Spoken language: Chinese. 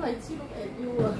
来记录给丢了。